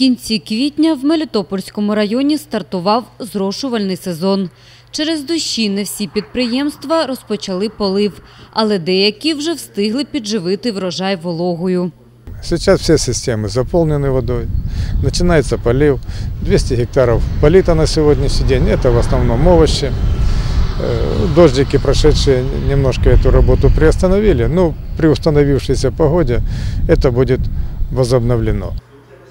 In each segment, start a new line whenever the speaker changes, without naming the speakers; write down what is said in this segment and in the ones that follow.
кінці квітня в Мелітопольському районі стартував зрошувальний сезон. Через дощі не всі підприємства розпочали полив, але деякі вже встигли підживити врожай вологою.
Сейчас все системы заполнены водой. Начинается полив. 200 гектаров полита на сегодняшний день. Это в основном овощи. Э, Дождики, прошедшие, немножко эту работу приостановили. Но при установившейся погоде это будет возобновлено.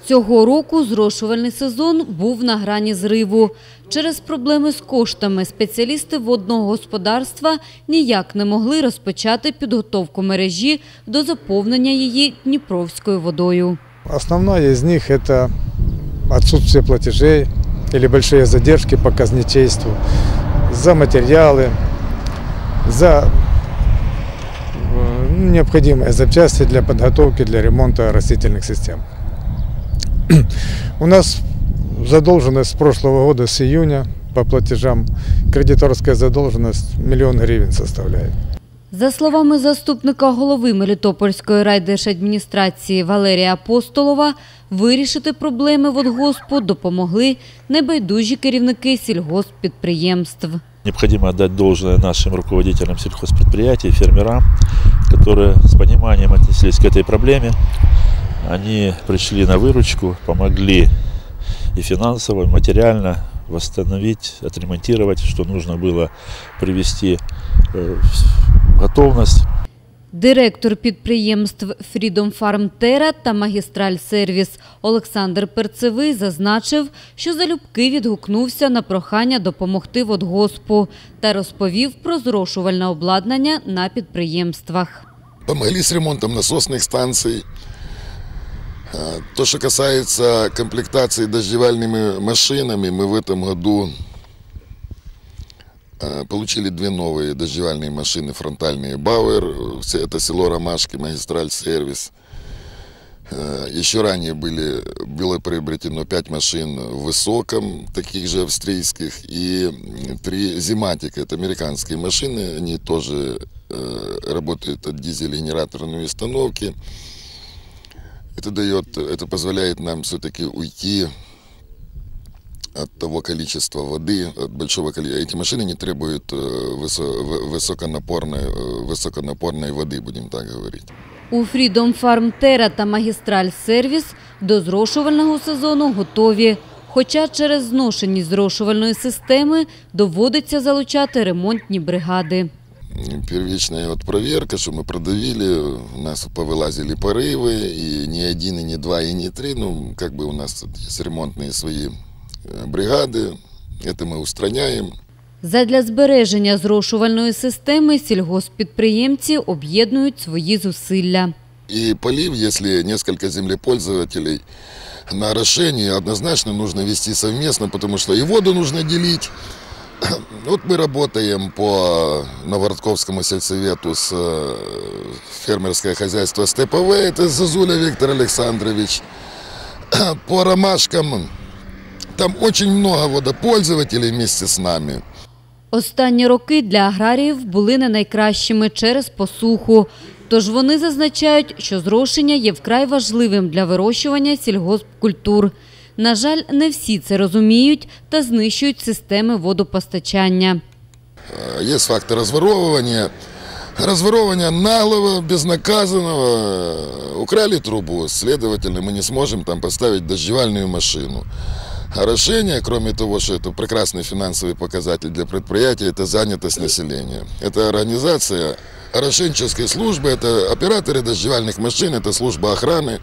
Цього року зрошувальний сезон був на грані зриву. Через проблеми з коштами спеціалісти водного господарства ніяк не могли розпочати підготовку мережі до заповнення її Дніпровською водою.
Основная из них это отсутствие платежей или большие задержки по казначейству за материалы, за э, необходимые запчасти для подготовки, для ремонта растительных систем. У нас задолженность с прошлого года, с июня по платежам, кредиторская задолженность миллион гривен составляет.
За словами заступника голови Мелітопольської райдержадміністрації Валерія Апостолова, вирішити проблеми водгоспу допомогли небайдужі керівники сільгосппідприємств.
Необходимо отдать должное нашим руководителям сельхозпредприятий, фермерам, которые с пониманием отнеслись к этой проблеме. Они пришли на выручку, помогли и финансово, и материально восстановить, отремонтировать, что нужно было привести э, в готовность.
Директор підприємств Freedom Farm Terra та Магістраль Сервіс Олександр Перцевий зазначив, що залюбки відгукнувся на прохання допомогти водгоспу та розповів про зрошувальне обладнання на підприємствах.
Помогли с ремонтом насосных станций. А, То, что касается комплектации дождевальными машинами, мы в этом году а, получили две новые дождевальные машины фронтальные Бауэр, это село Ромашки, магистраль сервис. А, Еще ранее были, было приобретено пять машин в высоком, таких же австрийских, и три зиматика, это американские машины, они тоже работают от дизель-генераторной установки. Это дает, это позволяет нам все-таки уйти от того количества воды, от большого количества. Эти машины не требуют э, высо- в- высоконапорной, э, высоконапорной воды, будем так говорить.
У Freedom Farm Terra та Магістраль Сервіс до зрошувального сезону готові. Хоча через зношеність зрошувальної системи доводиться залучати ремонтні бригади.
Первичная вот проверка, что мы продавили, у нас повылазили порывы, и ни один, и не два, и не три, ну, как бы у нас тут есть ремонтные свои э, бригады, это мы устраняем.
Задля збереження зрошувальної системи сільгосппідприємці об'єднують свої зусилля.
И полив, если несколько землепользователей на орошение, однозначно нужно вести совместно, потому что и воду нужно делить. Вот мы работаем по Новородковскому сельсовету с э, фермерское хозяйство СТПВ, это Зазуля Виктор Александрович. По ромашкам там очень много водопользователей вместе с нами.
Останні роки для аграріїв були не найкращими через посуху. Тож вони зазначають, що зрошення є вкрай важливим для вирощування сільгоспкультур. На жаль, не всі це розуміють та знищують системи водопостачання.
Э, Есть факты разворовывания. Разворовывания наглого, безнаказанного. Э, Украли трубу, следовательно, мы не сможем там поставить дождевальную машину. Орошение, кроме того, что это прекрасный финансовый показатель для предприятия, это занятость населения. Это организация орошенческой службы, это операторы дождевальных машин, это служба охраны.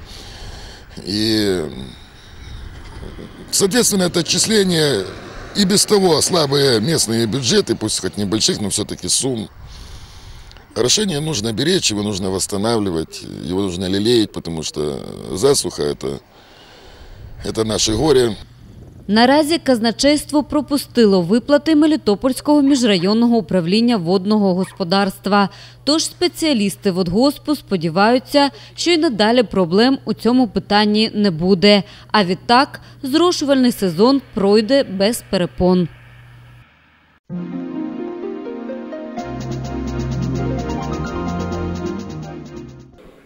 И, соответственно, это отчисление и без того слабые местные бюджеты, пусть хоть небольших, но все-таки сумм. Орошение нужно беречь, его нужно восстанавливать, его нужно лелеять, потому что засуха это, это наше горе.
Наразі казначейство пропустило виплати Мелітопольського міжрайонного управління водного господарства. Тож спеціалісти водгоспу сподіваються, що й надалі проблем у цьому питанні не буде. А відтак зрошувальний сезон пройде без перепон.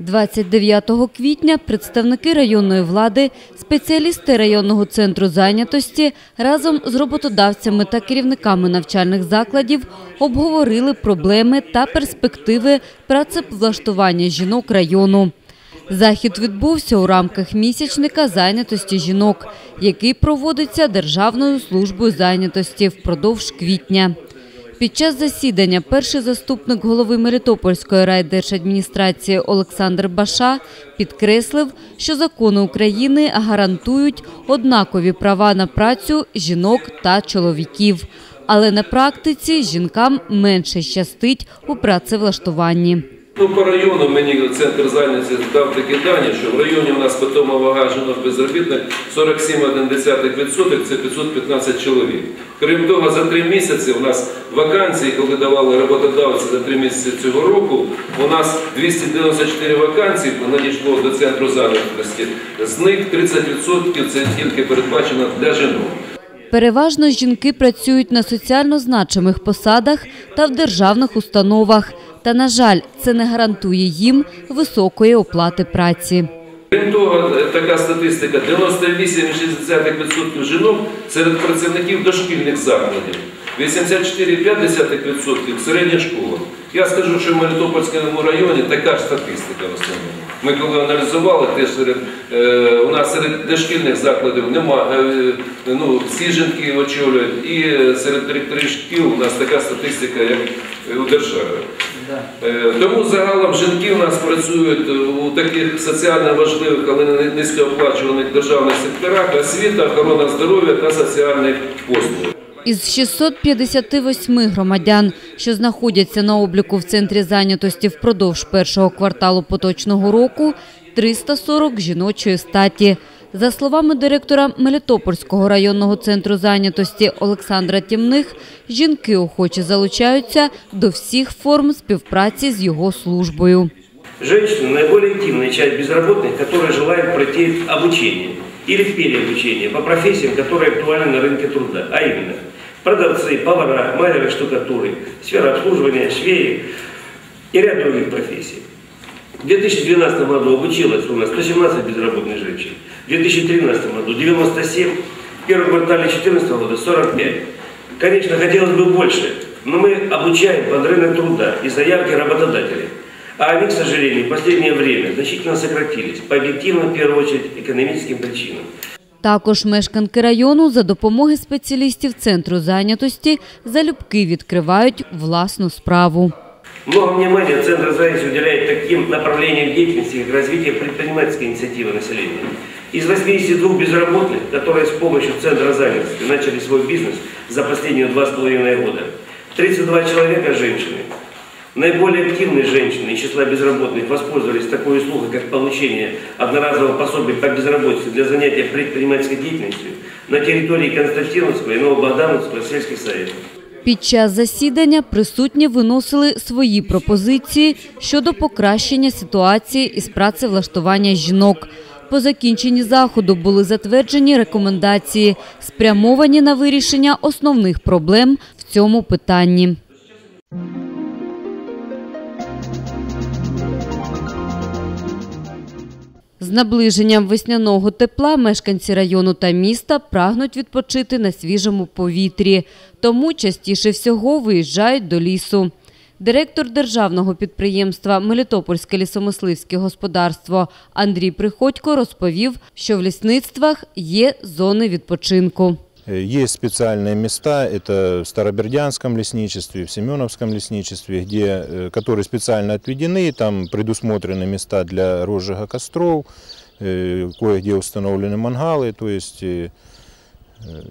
29 квітня представники районної влади, спеціалісти районного центру зайнятості разом з роботодавцями та керівниками навчальних закладів обговорили проблеми та перспективи працевлаштування жінок району. Захід відбувся у рамках місячника зайнятості жінок, який проводиться Державною службою зайнятості впродовж квітня. Під час засідання перший заступник голови Мелітопольської райдержадміністрації Олександр Баша підкреслив, що закони України гарантують однакові права на працю жінок та чоловіків. Але на практиці жінкам менше щастить у працевлаштуванні.
Ну, по району мені центр зайнятості дав такі дані, що в районі у нас питома вага жінок безробітних 47,1%, це 515 чоловік. Крім того, за три місяці у нас вакансії, коли давали роботодавці за три місяці цього року, у нас 294 вакансії надійшло до центру зайнятості. З них 30% це тільки передбачено для жінок.
Переважно жінки працюють на соціально значимих посадах та в державних установах. Та, на жаль, це не гарантує їм високої оплати праці.
Крім того, така статистика 98,6% жінок серед працівників дошкільних закладів, 84,5% середня школа. Я скажу, що в Мелітопольському районі така ж статистика в основному. Ми коли аналізували, теж серед, е, у нас серед дошкільних закладів нема, е, ну, всі жінки очолюють, і серед директорів шкіл у нас така статистика, як у державі. Е, Тому загалом жінки у нас працюють у таких соціально важливих, але не низькооплачуваних державних секторах, освіта, охорона здоров'я та соціальних послуг.
Із 658 громадян, що знаходяться на обліку в центрі зайнятості впродовж першого кварталу поточного року, 340 жіночої статі. За словами директора Мелітопольського районного центру зайнятості Олександра Тімних, жінки охоче залучаються до всіх форм співпраці з його службою.
Женщины – наиболее активная часть безработных, которые желают пройти обучение или переобучение по профессиям, которые актуальны на рынке труда, а именно продавцы, повара, маляры штукатуры, сфера обслуживания, швеи и ряд других профессий. В 2012 году обучилось у нас 117 безработных женщин, в 2013 году 97, в первом квартале 2014 года 45. Конечно, хотелось бы больше, но мы обучаем под рынок труда и заявки работодателей. А они, к сожалению, в последнее время значительно сократились по объективным, в первую очередь, экономическим причинам.
Також мешканки району за допомоги спеціалістів центру зайнятості залюбки відкривають власну справу.
Много внимания Центр занятости уделяет таким направлениям деятельности, как развитие предпринимательской инициативы населения. Из 82 безработных, которые с помощью Центра занятости начали свой бизнес за последние два с половиной года, 32 человека – женщины. Наиболее активные женщины из числа безработных воспользовались такой услугой, как получение одноразового пособия по безработице для занятия предпринимательской деятельностью на территории Константиновского и Новобогдановского сельских советов.
Під час засідання присутні виносили свої пропозиції щодо покращення ситуації із працевлаштування жінок. По закінченні заходу були затверджені рекомендації, спрямовані на вирішення основних проблем в цьому питанні. З наближенням весняного тепла мешканці району та міста прагнуть відпочити на свіжому повітрі, тому частіше всього виїжджають до лісу. Директор державного підприємства Мелітопольське лісомисливське господарство Андрій Приходько розповів, що в лісництвах є зони відпочинку.
Есть специальные места, это в Старобердянском лесничестве, в Семеновском лесничестве, где, э, которые специально отведены, там предусмотрены места для розжига костров, э, кое-где установлены мангалы, то есть э, э,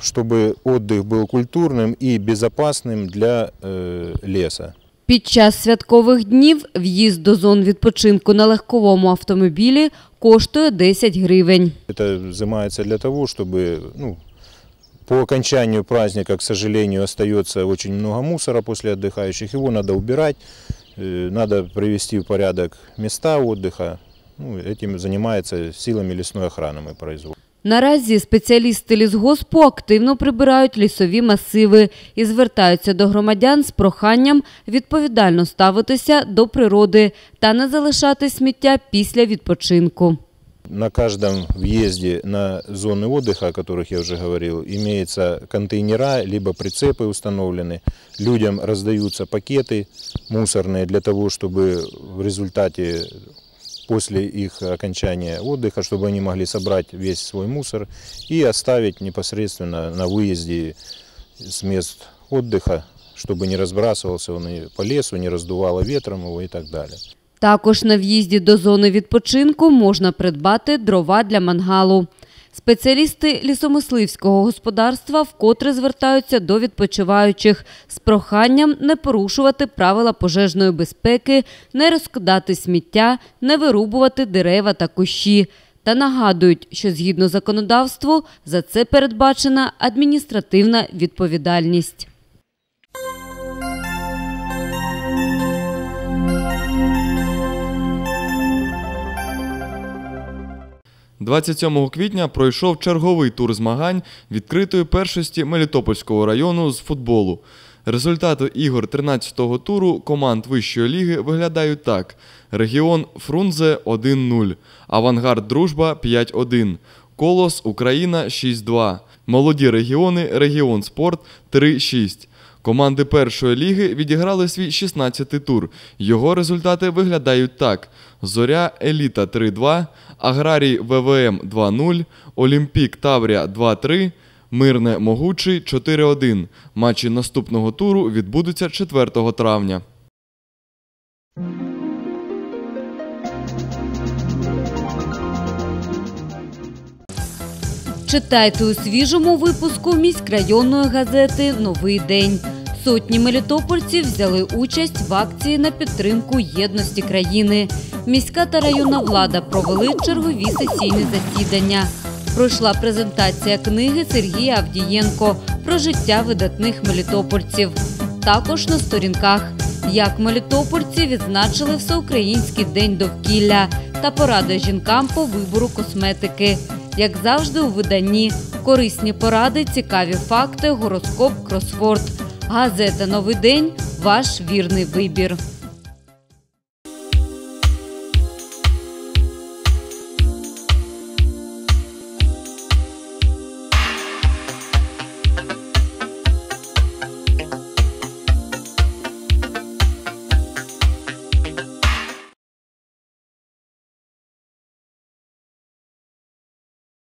чтобы отдых был культурным и безопасным для э, леса.
Під час святкових днів в'їзд до зон відпочинку на легковому автомобілі коштує 10 гривень.
Это взимается для того, чтобы ну, по окончанию праздника, к сожалению, остается очень много мусора после отдыхающих. Его надо убирать, э, надо привести в порядок места отдыха. Ну, этим занимается силами лесной охраны мы производим.
Наразі спеціалісти лісгоспу активно прибирають лісові масиви і звертаються до громадян з проханням відповідально ставитися до природи та не залишати сміття після відпочинку.
На каждом въезде на зоны отдыха, о которых я уже говорил, имеются контейнера, либо прицепы установлены. Людям раздаются пакеты мусорные для того, чтобы в результате после их окончания отдыха, чтобы они могли собрать весь свой мусор и оставить непосредственно на выезде с мест отдыха, чтобы не разбрасывался он и по лесу, не раздувало ветром его и так далее.
Також на в'їзді до зони відпочинку можна придбати дрова для мангалу. Спеціалісти лісомисливського господарства вкотре звертаються до відпочиваючих з проханням не порушувати правила пожежної безпеки, не розкидати сміття, не вирубувати дерева та кущі. Та нагадують, що згідно законодавству за це передбачена адміністративна відповідальність.
– 27 квітня пройшов черговий тур змагань відкритої першості Мелітопольського району з футболу. Результати ігор 13-го туру команд вищої ліги виглядають так: Регіон Фрунзе 1-0, Авангард Дружба 5-1, Колос Україна 6-2, Молоді регіони Регіон Спорт 3-6. Команди першої ліги відіграли свій 16-й тур. Його результати виглядають так: Зоря Еліта 3-2, Аграрій ВВМ 2-0, Олімпік Таврія 2-3, Мирне Могучий 4-1. Матчі наступного туру відбудуться 4 травня.
Читайте у свіжому випуску міськрайонної газети Новий день. Сотні мелітопольців взяли участь в акції на підтримку єдності країни. Міська та районна влада провели чергові сесійні засідання. Пройшла презентація книги Сергія Авдієнко про життя видатних мелітопольців. Також на сторінках, як мелітопольці відзначили Всеукраїнський день довкілля та поради жінкам по вибору косметики. Як завжди, у виданні корисні поради, цікаві факти, гороскоп, кросворд. Газета Новий день ваш вірний вибір.